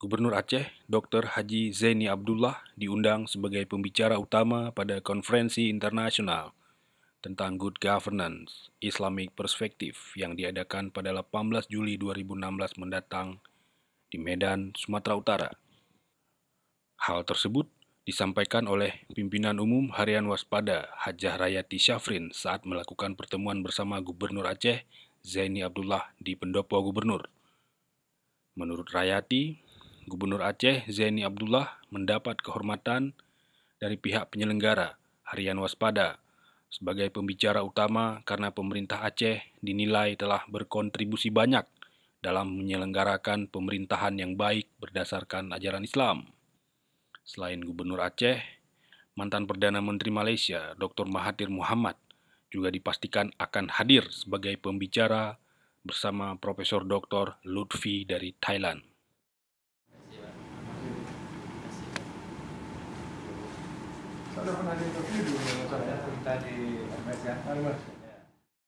Gubernur Aceh, Dr. Haji Zaini Abdullah, diundang sebagai pembicara utama pada konferensi internasional tentang Good Governance Islamic Perspective yang diadakan pada 18 Juli 2016 mendatang di Medan, Sumatera Utara. Hal tersebut disampaikan oleh pimpinan umum Harian Waspada Hajah Rayati Syafrin saat melakukan pertemuan bersama Gubernur Aceh Zaini Abdullah di Pendopo Gubernur. Menurut Rayati, Gubernur Aceh Zaini Abdullah mendapat kehormatan dari pihak penyelenggara Harian Waspada sebagai pembicara utama karena pemerintah Aceh dinilai telah berkontribusi banyak dalam menyelenggarakan pemerintahan yang baik berdasarkan ajaran Islam. Selain Gubernur Aceh, mantan Perdana Menteri Malaysia Dr. Mahathir Muhammad juga dipastikan akan hadir sebagai pembicara bersama Profesor Dr. Lutfi dari Thailand. Saya pernah di interview dulu dengan saya di MS kan.